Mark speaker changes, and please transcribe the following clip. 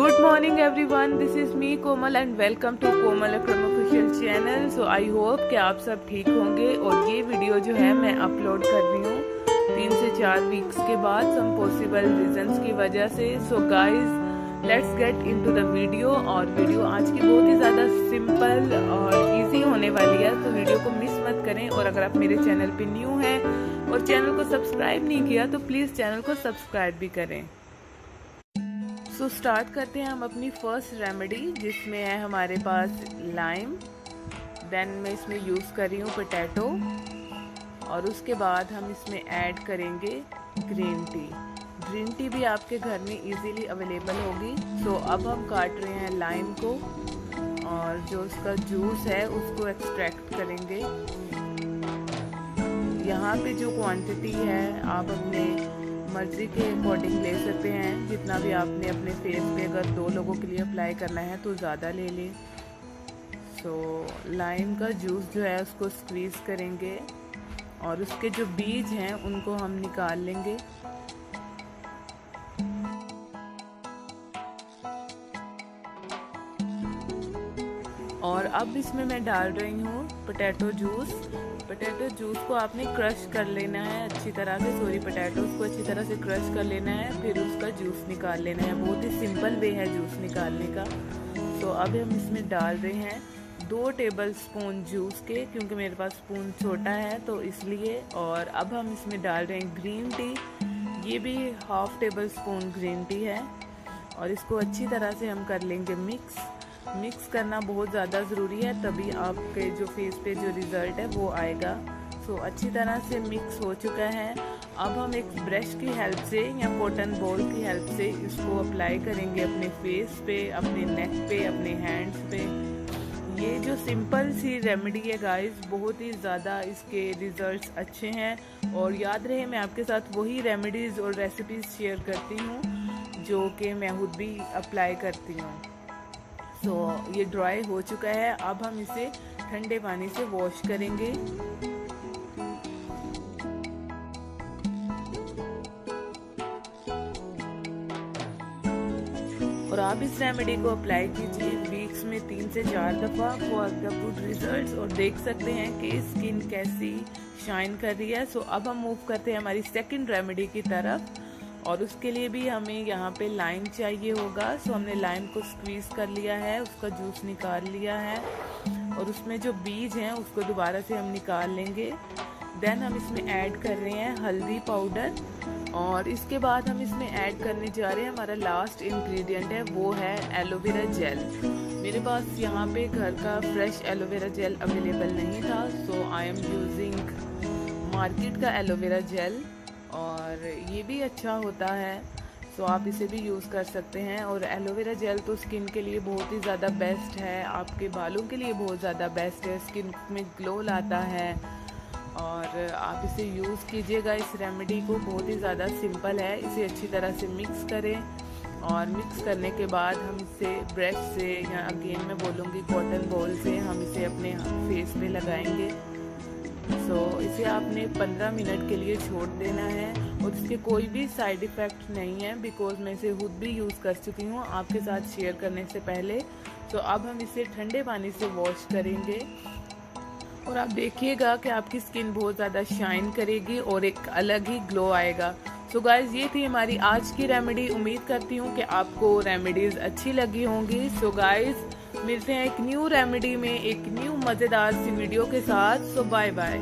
Speaker 1: Good morning everyone this is me Komal and welcome to Komal Akram official channel so I hope कि आप सब ठीक होंगे और ये वीडियो जो है मैं अपलोड कर रही हूँ तीन से चार वीक्स के बाद सम पॉसिबल रीजंस की वजह से। So guys let's get into the video और वीडियो आज की बहुत ही ज़्यादा सिंपल और इजी होने वाली है। तो वीडियो को मिस मत करें और अगर आप मेरे चैनल पर न्यू हैं और चैनल को सब्सक्राइब नहीं किया तो प्लीज़ चैनल को सब्सक्राइब भी करें। सो so, स्टार्ट करते हैं हम अपनी फ़र्स्ट रेमेडी जिसमें है हमारे पास लाइम देन मैं इसमें यूज़ कर रही हूँ पोटैटो और उसके बाद हम इसमें ऐड करेंगे ग्रीन टी ग्रीन टी भी आपके घर में इजीली अवेलेबल होगी. सो so, अब हम काट रहे हैं लाइम को और जो उसका जूस है उसको एक्सट्रैक्ट करेंगे. यहाँ पे जो क्वांटिटी है आप अपने मर्ज़ी के अकॉर्डिंग ले सकते हैं। जितना भी आपने अपने फेस पे अगर दो लोगों के लिए अप्लाई करना है तो ज़्यादा ले लें। सो लाइम का जूस जो है, उसको स्क्वीज़ करेंगे और उसके जो बीज हैं, उनको हम निकाल लेंगे। और अब इसमें मैं डाल रही हूँ पोटैटो जूस पोटैटो जूस को आपने क्रश कर लेना है अच्छी तरह से सॉरी पोटैटो को अच्छी तरह से क्रश कर लेना है, फिर उसका जूस निकाल लेना है. बहुत ही सिंपल वे है जूस निकालने का. तो अब हम इसमें डाल रहे हैं दो टेबल स्पून जूस के, क्योंकि मेरे पास स्पून छोटा है तो इसलिए. और अब हम इसमें डाल रहे हैं ग्रीन टी ये भी half tablespoon green tea है. और इसको अच्छी तरह से हम कर लेंगे मिक्स मिक्स करना बहुत ज़्यादा ज़रूरी है तभी आपके जो फेस पे जो रिज़ल्ट है वो आएगा। सो so, अच्छी तरह से मिक्स हो चुका है। अब हम एक ब्रश की हेल्प से या कॉटन बॉल की हेल्प से इसको अप्लाई करेंगे अपने फेस पे अपने नेक पे अपने हैंड्स पे। ये जो सिंपल सी रेमेडी है गाइस बहुत ही ज़्यादा इसके रिज़ल्ट्स अच्छे हैं। और याद रहे मैं आपके साथ वही रेमेडीज़ और रेसिपीज़ शेयर करती हूँ जो कि मैं खुद भी अप्लाई करती हूँ। सो so, ये ड्राई हो चुका है। अब हम इसे ठंडे पानी से वॉश करेंगे। और आप इस रेमेडी को अप्लाई कीजिए। वीक्स में तीन से चार दफ़ा फॉर द गुड रिजल्ट्स और देख सकते हैं कि स्किन कैसी शाइन कर रही है। सो so, अब हम मूव करते हैं हमारी सेकंड रेमेडी की तरफ़। और उसके लिए भी हमें यहाँ पे लाइम चाहिए होगा। सो हमने लाइम को स्क्वीज कर लिया है, उसका जूस निकाल लिया है। और उसमें जो बीज हैं, उसको दोबारा से हम निकाल लेंगे। देन हम इसमें ऐड कर रहे हैं हल्दी पाउडर और इसके बाद हम इसमें ऐड करने जा रहे हैं, हमारा लास्ट इंग्रेडिएंट है, वो है एलोवेरा जेल मेरे पास यहाँ पे घर का फ्रेश एलोवेरा जेल अवेलेबल नहीं था so I am using market का एलोवेरा जेल और ये भी अच्छा होता है। तो आप इसे भी यूज़ कर सकते हैं और एलोवेरा जेल तो स्किन के लिए बहुत ही ज़्यादा बेस्ट है। आपके बालों के लिए बहुत ज़्यादा बेस्ट है। स्किन में ग्लो लाता है और आप इसे यूज़ कीजिएगा। इस रेमेडी को बहुत ही ज़्यादा सिंपल है। इसे अच्छी तरह से मिक्स करें और मिक्स करने के बाद हम इसे ब्रश से या अगेन मैं बोलूँगी कॉटन बॉल से हम इसे अपने फेस पे लगाएँगे। सो so, इसे आपने 15 मिनट के लिए छोड़ देना है और इसके कोई भी साइड इफ़ेक्ट नहीं है बिकॉज़ मैं इसे खुद भी यूज़ कर चुकी हूँ आपके साथ शेयर करने से पहले। तो so, अब हम इसे ठंडे पानी से वॉश करेंगे। और आप देखिएगा कि आपकी स्किन बहुत ज़्यादा शाइन करेगी और एक अलग ही ग्लो आएगा। सो so गाइज़ ये थी हमारी आज की रेमेडी उम्मीद करती हूँ कि आपको रेमेडीज़ अच्छी लगी होंगी। सो so गाइज़ मिलते हैं एक न्यू रेमेडी में, एक न्यू मज़ेदार सी वीडियो के साथ। सो बाय बाय